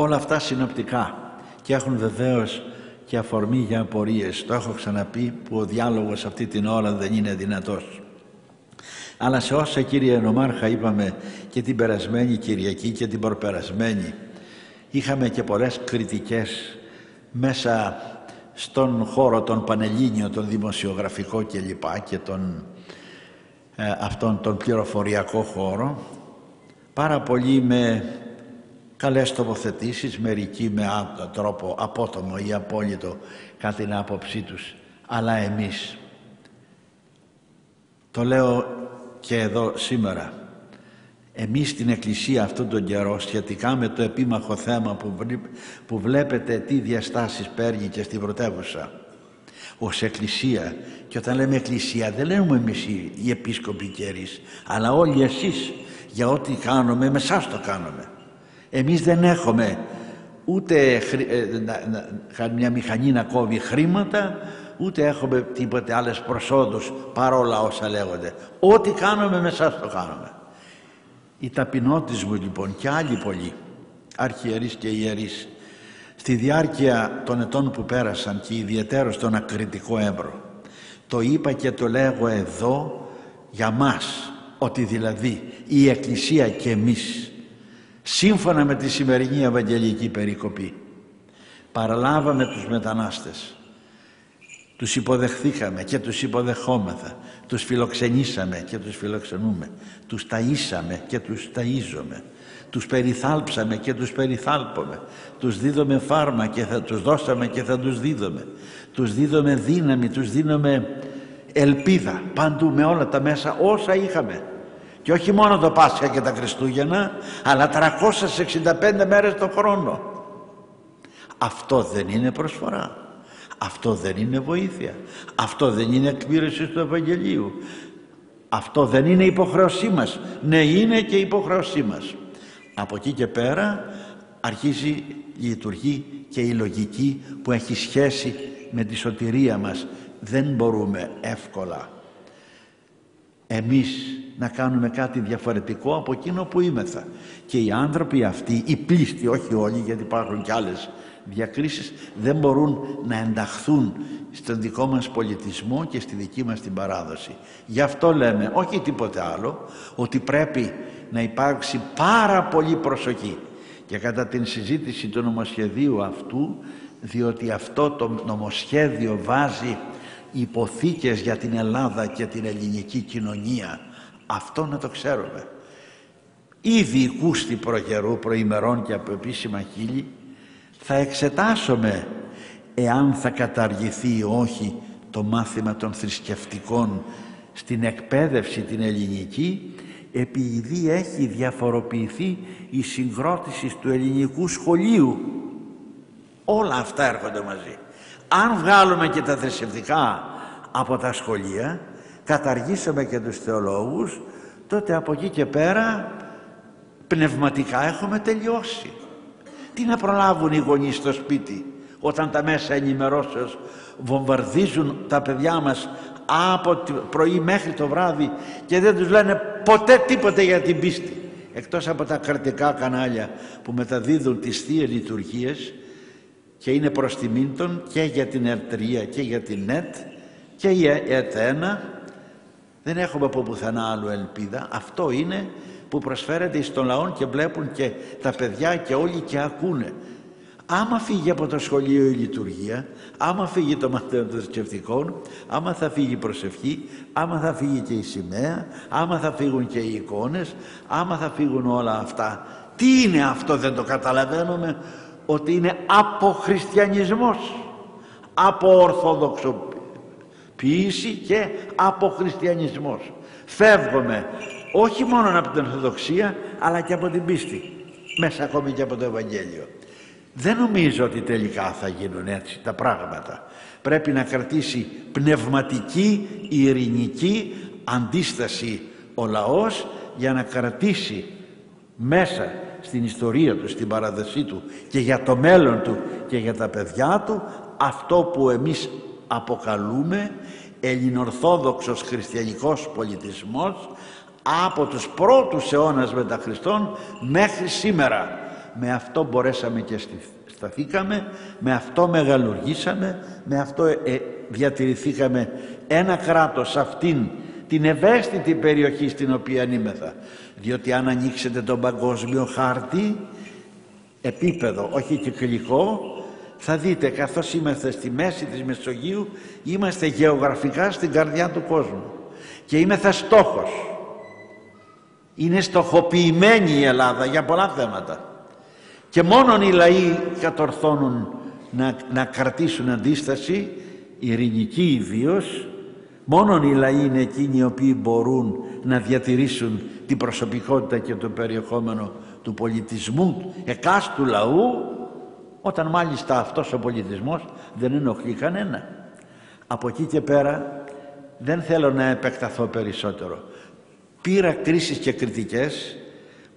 Όλα αυτά συνοπτικά και έχουν βεβαίως και αφορμή για απορίες. Το έχω ξαναπεί που ο διάλογος αυτή την ώρα δεν είναι δυνατός. Αλλά σε όσα κύριε Νομάρχα είπαμε και την περασμένη Κυριακή και την προπερασμένη είχαμε και πολλές κριτικές μέσα στον χώρο των Πανελλήνιο, τον δημοσιογραφικό και λοιπά και τον, ε, αυτόν τον πληροφοριακό χώρο πάρα πολύ με καλές τοποθετήσεις, μερικοί με τρόπο απότομο ή απόλυτο κατά την άποψή τους, αλλά εμείς. Το λέω και εδώ σήμερα. Εμείς στην Εκκλησία αυτόν τον καιρό σχετικά με το επίμαχο θέμα που, που βλέπετε τι διαστάσεις παίρνει και στην πρωτεύουσα ως Εκκλησία και όταν λέμε Εκκλησία δεν λέμε εμείς οι επίσκοποι καιρείς αλλά όλοι εσείς για ό,τι κάνουμε με εσάς το κάνουμε εμείς δεν έχουμε ούτε ε, μια μηχανή να κόβει χρήματα ούτε έχουμε τίποτε άλλες προσόδους παρόλα όσα λέγονται. Ό,τι κάνουμε με εσάς το κάνουμε. Η ταπεινότης μου λοιπόν και άλλοι πολλοί αρχιερείς και ιερείς στη διάρκεια των ετών που πέρασαν και ιδιαίτερο στον ακριτικό έμπρο το είπα και το λέγω εδώ για μας ότι δηλαδή η Εκκλησία και εμείς σύμφωνα με τη σημερινή Ευαγγελική περικοπή παραλάβαμε τους μετανάστες. Τους υποδεχθήκαμε και τους υποδεχόμεθα. Τους φιλοξενήσαμε και τους φιλοξενούμε. Τους ταΐσαμε και τους ταΐζουμε τους περιθάλψαμε και τους περιθάλπουμε τους δίδουμε φάρμα και θα τους δώσαμε και θα τους δίδουμε τους δίδουμε δύναμη, τους δίνουμε ελπίδα παντού με όλα τα μέσα όσα είχαμε και όχι μόνο το Πάσχα και τα Χριστούγεννα αλλά 365 μέρες το χρόνο. Αυτό δεν είναι προσφορά. Αυτό δεν είναι βοήθεια. Αυτό δεν είναι εκπλήρωση του Ευαγγελίου. Αυτό δεν είναι υποχρέωσή μας. Ναι είναι και υποχρέωσή μας. Από εκεί και πέρα αρχίζει η λειτουργή και η λογική που έχει σχέση με τη σωτηρία μας. Δεν μπορούμε εύκολα εμείς να κάνουμε κάτι διαφορετικό από εκείνο που είμεθα και οι άνθρωποι αυτοί, οι πλήστοι, όχι όλοι γιατί υπάρχουν και άλλες διακρίσεις δεν μπορούν να ενταχθούν στον δικό μας πολιτισμό και στη δική μας την παράδοση. Γι' αυτό λέμε, όχι τίποτε άλλο ότι πρέπει να υπάρξει πάρα πολύ προσοχή. Και κατά την συζήτηση του νομοσχεδίου αυτού διότι αυτό το νομοσχέδιο βάζει υποθήκες για την Ελλάδα και την ελληνική κοινωνία. Αυτό να το ξέρουμε. Ήδη οικούστη προγερού προημερών και από επίσημα χείλη θα εξετάσουμε εάν θα καταργηθεί ή όχι το μάθημα των θρησκευτικών στην εκπαίδευση την ελληνική επειδή έχει διαφοροποιηθεί η συγκρότηση του ελληνικού σχολείου. Όλα αυτά έρχονται μαζί αν βγάλουμε και τα θρησκευτικά από τα σχολεία καταργήσαμε και τους θεολόγους τότε από εκεί και πέρα πνευματικά έχουμε τελειώσει. Τι να προλάβουν οι γονείς στο σπίτι όταν τα μέσα ενημερώσεως βομβαρδίζουν τα παιδιά μας από το πρωί μέχρι το βράδυ και δεν τους λένε ποτέ τίποτε για την πίστη εκτός από τα κρατικά κανάλια που μεταδίδουν τις θείες λειτουργίες και είναι προς τιμήν και για την ΕΡΤΡΙΑ και για την ΕΤ και η ΕΤ1 δεν έχουμε από πουθενά άλλο ελπίδα. Αυτό είναι που προσφέρεται στον λαό και βλέπουν και τα παιδιά και όλοι και ακούνε. Άμα φύγει από το σχολείο η λειτουργία άμα φύγει το μαθαίω των θρησκευτικών άμα θα φύγει η προσευχή άμα θα φύγει και η σημαία άμα θα φύγουν και οι εικόνες άμα θα φύγουν όλα αυτά. Τι είναι αυτό δεν το καταλαβαίνουμε ότι είναι αποχριστιανισμός από ορθοδοξοποίηση και αποχριστιανισμός. Φεύγουμε όχι μόνο από την Ορθοδοξία αλλά και από την πίστη μέσα ακόμη και από το Ευαγγέλιο. Δεν νομίζω ότι τελικά θα γίνουν έτσι τα πράγματα. Πρέπει να κρατήσει πνευματική ειρηνική αντίσταση ο λαός για να κρατήσει μέσα στην ιστορία του, στην παραδοσή του και για το μέλλον του και για τα παιδιά του αυτό που εμείς αποκαλούμε ελληνορθόδοξος χριστιανικός πολιτισμός από τους πρώτους αιώνας μετά Χριστόν μέχρι σήμερα. Με αυτό μπορέσαμε και σταθήκαμε, με αυτό μεγαλουργήσαμε, με αυτό ε, ε, διατηρηθήκαμε ένα κράτος αυτήν την ευαίσθητη περιοχή στην οποία ανήμεθα. Διότι αν ανοίξετε τον παγκόσμιο χάρτη, επίπεδο, όχι κυκλικό, θα δείτε καθώς είμαστε στη μέση της Μεσογείου, είμαστε γεωγραφικά στην καρδιά του κόσμου. Και είμαστε στόχος. Είναι στοχοποιημένη η Ελλάδα για πολλά θέματα. Και μόνον οι λαοί κατορθώνουν να, να κρατήσουν αντίσταση, ειρηνική ιδίως, μόνον οι λαοί είναι εκείνοι οι οποίοι μπορούν να διατηρήσουν την προσωπικότητα και το περιεχόμενο του πολιτισμού εκάστου λαού όταν μάλιστα αυτός ο πολιτισμός δεν ενοχλεί κανένα. Από εκεί και πέρα δεν θέλω να επεκταθώ περισσότερο. Πήρα κρίσεις και κριτικές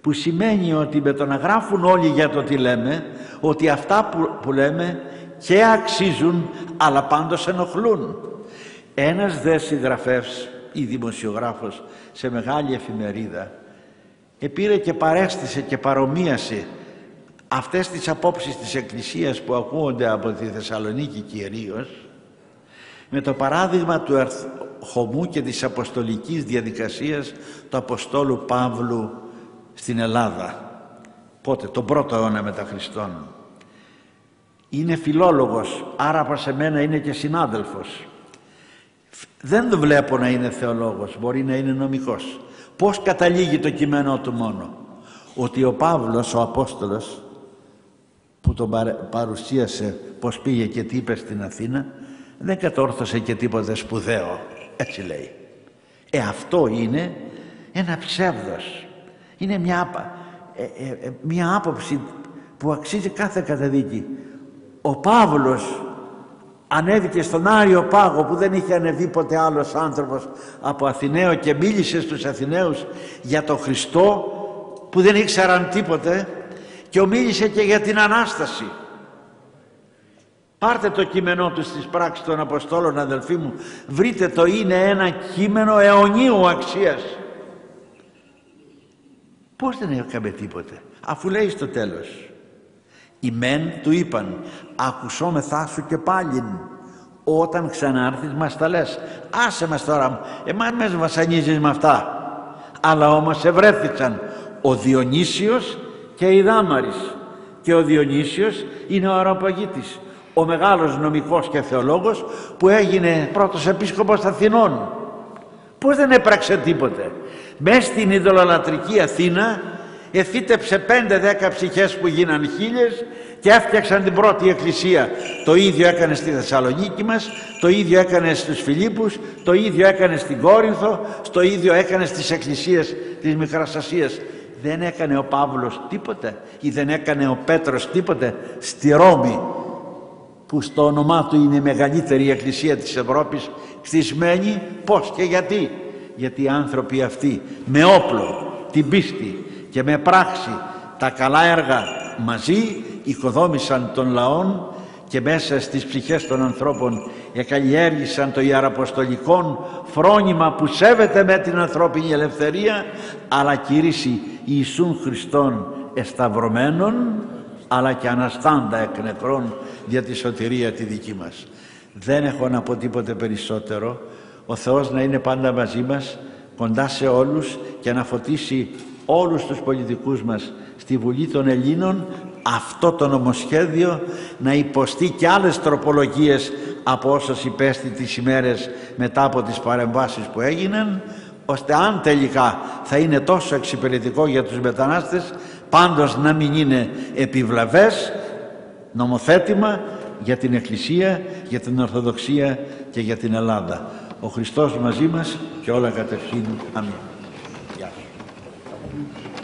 που σημαίνει ότι με το να γράφουν όλοι για το τι λέμε ότι αυτά που, που λέμε και αξίζουν αλλά πάντως ενοχλούν. Ένας δε συγγραφεύς ή δημοσιογράφος σε μεγάλη εφημερίδα επήρε και παρέστησε και παρομοίασε αυτές τις απόψεις της Εκκλησίας που ακούγονται από τη Θεσσαλονίκη κυρίως με το παράδειγμα του ερχομού και της αποστολικής διαδικασίας του Αποστόλου Παύλου στην Ελλάδα. Πότε, τον πρώτο αιώνα μετά Χριστόν. Είναι φιλόλογος, άρα από σε μένα είναι και συνάδελφος. Δεν το βλέπω να είναι θεολόγος, μπορεί να είναι νομικός. Πώς καταλήγει το κείμενό του μόνο; Ότι ο Παύλος, ο Απόστολος, που τον παρουσίασε πώς πήγε και τι είπε στην Αθήνα, δεν κατόρθωσε και τίποτε σπουδαίο. Έτσι λέει. Ε, αυτό είναι ένα ψεύδος. Είναι μια, ε, ε, ε, μια άποψη που αξίζει κάθε καταδίκη. Ο Παύλος ανέβηκε στον Άριο Πάγο που δεν είχε ανεβεί ποτέ άλλος άνθρωπος από Αθηναίο και μίλησε στους Αθηναίους για τον Χριστό που δεν ήξεραν τίποτε και μίλησε και για την Ανάσταση. Πάρτε το κείμενό του στις πράξεις των Αποστόλων αδελφοί μου βρείτε το είναι ένα κείμενο αιωνίου αξίας. Πώς δεν έκαμε τίποτε αφού λέει στο τέλος οι μεν του είπαν ακουσόμεθά σου και πάλιν όταν ξανάρθεις μας τα λες. Άσε μας τώρα εμάς μας βασανίζεις με αυτά αλλά όμως ευρέθησαν ο Διονύσιος και η Δάμαρης. Και ο Διονύσιος είναι ο Αραπαγίτης ο μεγάλος νομικός και θεολόγος που έγινε πρώτος επίσκοπος Αθηνών. Πως δεν έπραξε τίποτε. Μέσα στην ειδωλολατρική Αθήνα εφύτεψε πέντε δέκα ψυχές που γίναν χίλιες και έφτιαξαν την πρώτη εκκλησία. Το ίδιο έκανε στη Θεσσαλονίκη μας, το ίδιο έκανε στους Φιλίππους, το ίδιο έκανε στην Κόρινθο, το ίδιο έκανε στις εκκλησίες της Μικράς Ασίας. Δεν έκανε ο Παύλος τίποτε ή δεν έκανε ο Πέτρος τίποτε στη Ρώμη που στο όνομά του είναι η μεγαλύτερη εκκλησία της Ευρώπης χτισμένη πώς και γιατί γιατί οι άνθρωποι αυτοί με όπλο την πίστη και με πράξη τα καλά έργα μαζί οικοδόμησαν των λαών και μέσα στις ψυχές των ανθρώπων εκαλλιέργησαν το ιεραποστολικό φρόνημα που σέβεται με την ανθρώπινη ελευθερία αλλά κηρύσσει Ιησούν Χριστόν εσταυρωμένων αλλά και αναστάντα εκ νεκρών για τη σωτηρία τη δική μας. Δεν έχω να πω τίποτε περισσότερο. Ο Θεός να είναι πάντα μαζί μας, κοντά σε όλους και να φωτίσει όλους τους πολιτικούς μας στη Βουλή των Ελλήνων αυτό το νομοσχέδιο να υποστεί και άλλες τροπολογίες από όσες υπέστη τις ημέρες μετά από τις παρεμβάσεις που έγιναν ώστε αν τελικά θα είναι τόσο εξυπηρετικό για τους μετανάστες πάντως να μην είναι επιβλαβές νομοθέτημα για την Εκκλησία, για την Ορθοδοξία και για την Ελλάδα. Ο Χριστός μαζί μας και όλα κατευχήν. Αμήν. Mm-hmm.